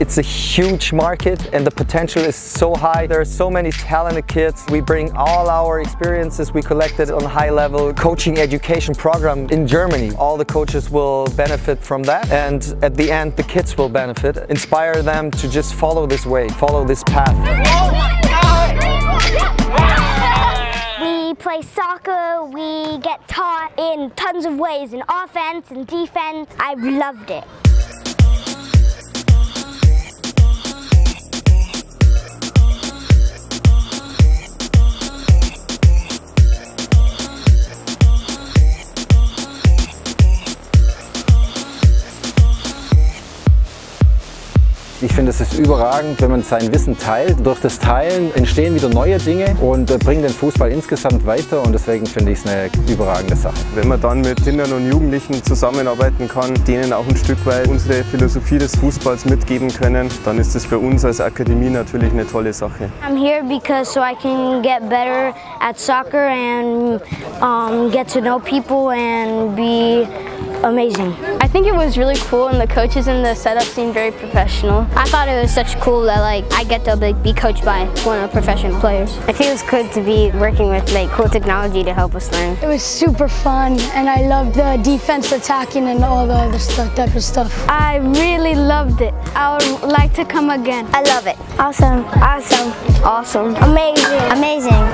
It's a huge market and the potential is so high. There are so many talented kids. We bring all our experiences we collected on high level coaching education program in Germany. All the coaches will benefit from that and at the end the kids will benefit. Inspire them to just follow this way, follow this path. We play soccer, we get taught in tons of ways in offense and defense. I've loved it. Ich finde, es ist überragend, wenn man sein Wissen teilt. Durch das Teilen entstehen wieder neue Dinge und äh, bringen den Fußball insgesamt weiter und deswegen finde ich es eine überragende Sache. Wenn man dann mit Kindern und Jugendlichen zusammenarbeiten kann, denen auch ein Stück weit unsere Philosophie des Fußballs mitgeben können, dann ist das für uns als Akademie natürlich eine tolle Sache. I'm here because so I can get better at soccer and um, get to know people and be amazing. I think it was really cool and the coaches and the setup seemed very professional. I thought it was such cool that like I get to like, be coached by one of the professional players. It feels good to be working with like cool technology to help us learn. It was super fun and I loved the defense attacking and all the other stuff, type of stuff. I really loved it. I would like to come again. I love it. Awesome. Awesome. Awesome. Amazing. Amazing.